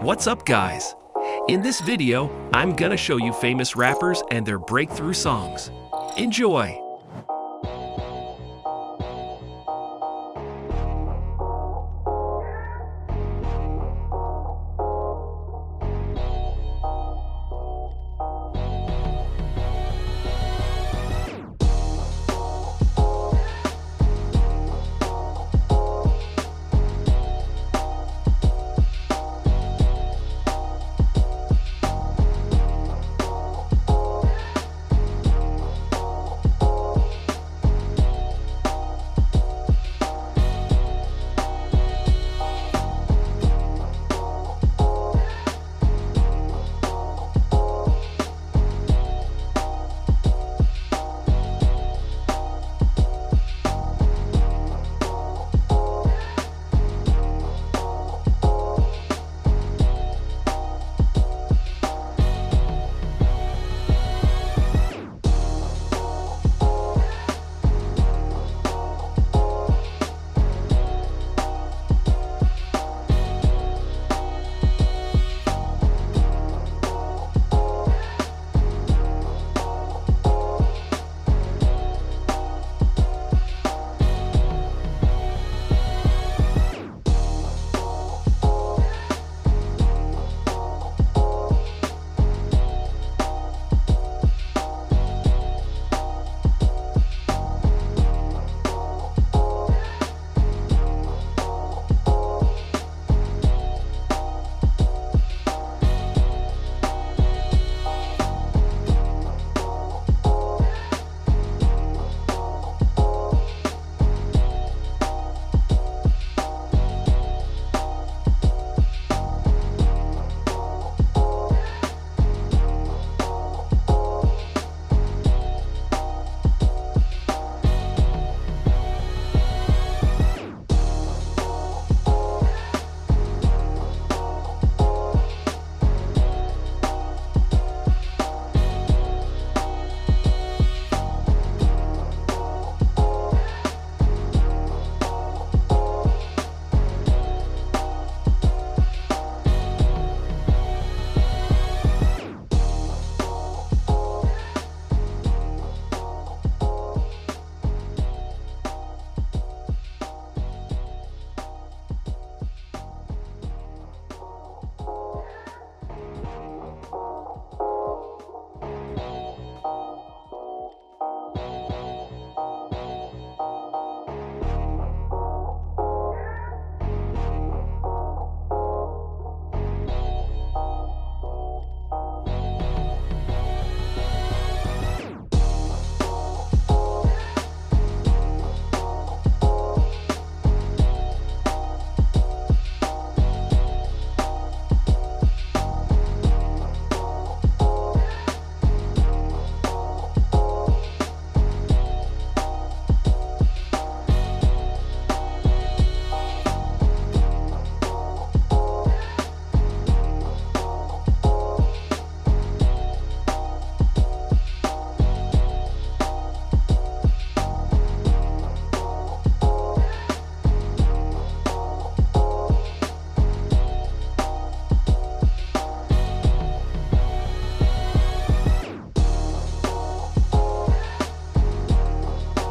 What's up guys? In this video, I'm gonna show you famous rappers and their breakthrough songs. Enjoy!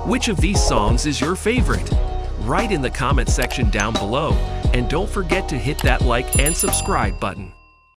Which of these songs is your favorite? Write in the comment section down below and don't forget to hit that like and subscribe button.